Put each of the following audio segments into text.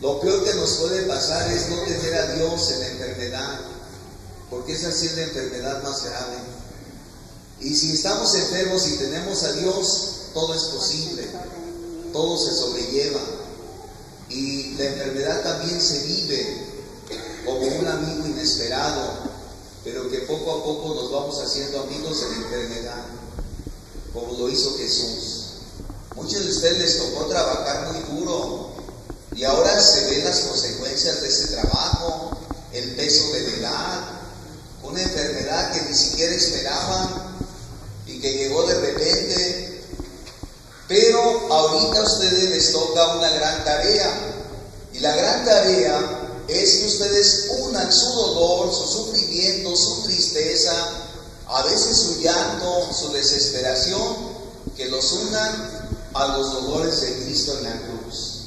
Lo peor que nos puede pasar es no tener a Dios en la enfermedad, porque esa sí es la enfermedad más grave. Y si estamos enfermos y tenemos a Dios, todo es posible, todo se sobrelleva. Y la enfermedad también se vive como un amigo inesperado, pero que poco a poco nos vamos haciendo amigos de la enfermedad, como lo hizo Jesús. Muchos de ustedes les tocó trabajar muy duro y ahora se ven las consecuencias de ese trabajo, el peso de la edad, una enfermedad que ni siquiera esperaban y que llegó de repente. Pero ahorita a ustedes les toca una gran tarea y la gran tarea es que ustedes unan su dolor, su sufrimiento, su tristeza, a veces su llanto, su desesperación, que los unan a los dolores de Cristo en la cruz.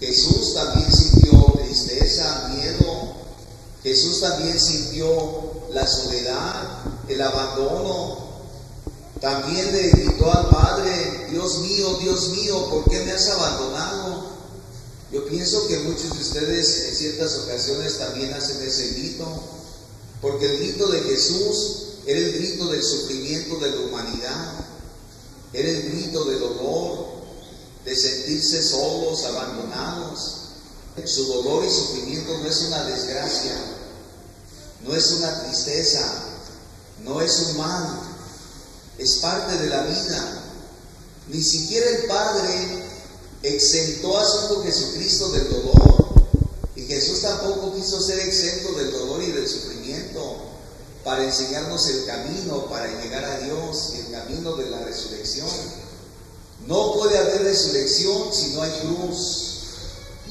Jesús también sintió tristeza, miedo. Jesús también sintió la soledad, el abandono. También le gritó al Padre, Dios mío, Dios mío, ¿por qué me has abandonado? Yo pienso que muchos de ustedes en ciertas ocasiones también hacen ese grito, porque el grito de Jesús era el grito del sufrimiento de la humanidad, era el grito de dolor, de sentirse solos, abandonados. Su dolor y sufrimiento no es una desgracia, no es una tristeza, no es un mal, es parte de la vida. Ni siquiera el Padre exentó a su Jesucristo del dolor. Y Jesús tampoco quiso ser exento del dolor y del sufrimiento para enseñarnos el camino para llegar a Dios, el camino de la resurrección. No puede haber resurrección si no hay cruz.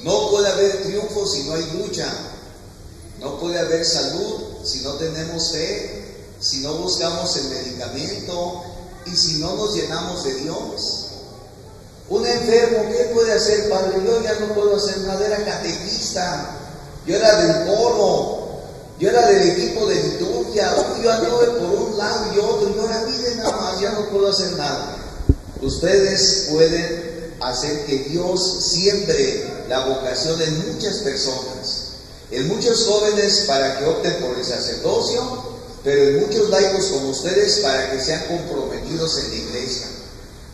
No puede haber triunfo si no hay lucha. No puede haber salud si no tenemos fe, si no buscamos el medicamento y si no nos llenamos de Dios. Un enfermo, ¿qué puede hacer, padre? Yo ya no puedo hacer nada, era catequista, yo era del coro, yo era del equipo de liturgia, yo anduve por un lado y otro, y ahora miren nada más, ya no puedo hacer nada. Ustedes pueden hacer que Dios siembre la vocación en muchas personas, en muchos jóvenes para que opten por el sacerdocio, pero en muchos laicos como ustedes para que sean comprometidos en la iglesia.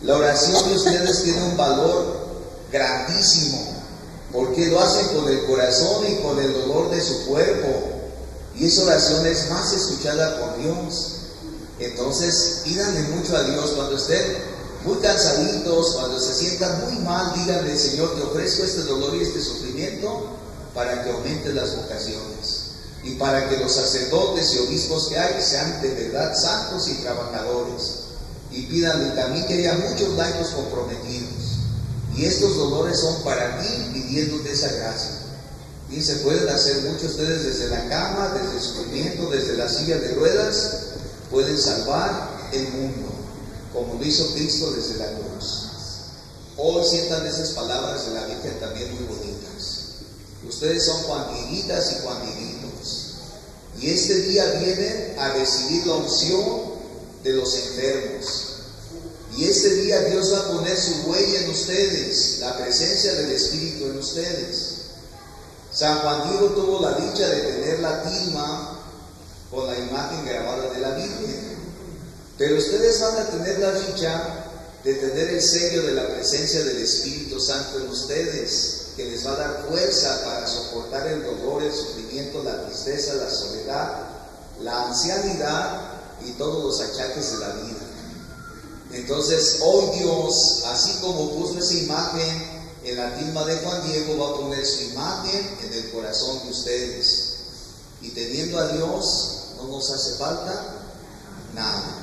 La oración de ustedes tiene un valor grandísimo, porque lo hacen con el corazón y con el dolor de su cuerpo. Y esa oración es más escuchada por Dios. Entonces, pídanle mucho a Dios cuando estén muy cansaditos, cuando se sientan muy mal, díganle, Señor, te ofrezco este dolor y este sufrimiento para que aumente las vocaciones y para que los sacerdotes y obispos que hay sean de verdad santos y trabajadores y pídanle también que haya muchos daños comprometidos. Y estos dolores son para ti pidiéndote esa gracia. Y se pueden hacer muchos ustedes desde la cama, desde el sufrimiento, desde la silla de ruedas, pueden salvar el mundo, como lo hizo Cristo desde la cruz. Hoy sientan esas palabras de la Virgen también muy bonitas. Ustedes son Juanquiritas y Juanquiritos. Y este día vienen a recibir la unción de los enfermos. Y ese día Dios va a poner su huella en ustedes, la presencia del Espíritu en ustedes. San Juan Diego tuvo la dicha de tener la tilma con la imagen grabada de la Virgen. Pero ustedes van a tener la dicha de tener el sello de la presencia del Espíritu Santo en ustedes, que les va a dar fuerza para soportar el dolor, el sufrimiento, la tristeza, la soledad, la ancianidad y todos los achaques de la vida. Entonces, hoy Dios, así como puso esa imagen en la tilma de Juan Diego, va a poner su imagen en el corazón de ustedes. Y teniendo a Dios, no nos hace falta nada.